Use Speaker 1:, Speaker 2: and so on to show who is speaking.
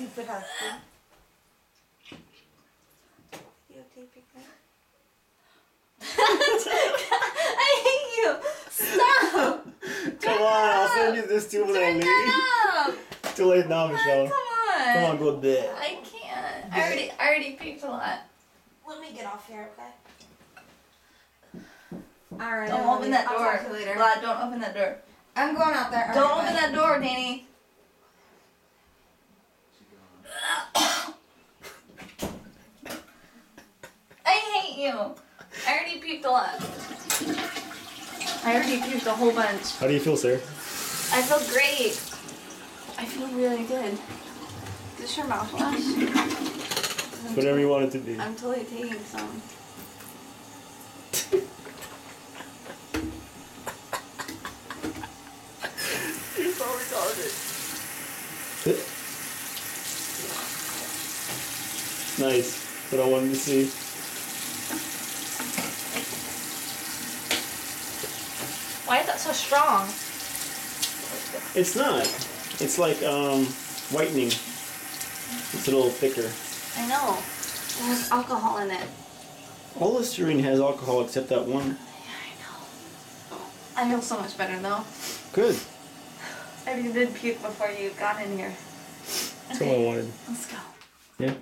Speaker 1: Stupid husband. Videotaping that.
Speaker 2: I hate you. Stop.
Speaker 3: Come on, I'll send you this too
Speaker 2: Turn
Speaker 3: late.
Speaker 2: that up.
Speaker 3: Too late now, Michelle.
Speaker 2: Come on.
Speaker 3: Come on, go to bed.
Speaker 2: I can't. I already, I already peeked a lot.
Speaker 1: Let me get off here, okay? Alright.
Speaker 2: Don't
Speaker 1: I'll-
Speaker 2: open that door.
Speaker 1: I'll
Speaker 2: door.
Speaker 1: talk to you later.
Speaker 2: Vlad, don't open that door.
Speaker 1: I'm going out there.
Speaker 2: Don't
Speaker 1: Alright,
Speaker 2: open
Speaker 1: bye.
Speaker 2: that door, Danny. I hate you. I already peeked a lot. I already peeked a whole bunch.
Speaker 3: How do you feel, sir?
Speaker 2: I feel great. I feel really good. Is this your mouthwash?
Speaker 3: Whatever you want it to be.
Speaker 2: I'm totally taking some. You're so retarded.
Speaker 3: Nice. What I wanted to see.
Speaker 2: Why is that so strong?
Speaker 3: It's not. It's like um whitening. It's a little thicker.
Speaker 2: I know. There's alcohol in it.
Speaker 3: All Listerine has alcohol except that one.
Speaker 2: Yeah, I know. I feel so much better though.
Speaker 3: Good.
Speaker 2: I did puke before you got in here.
Speaker 3: That's all I wanted.
Speaker 2: Let's go.
Speaker 3: Yeah.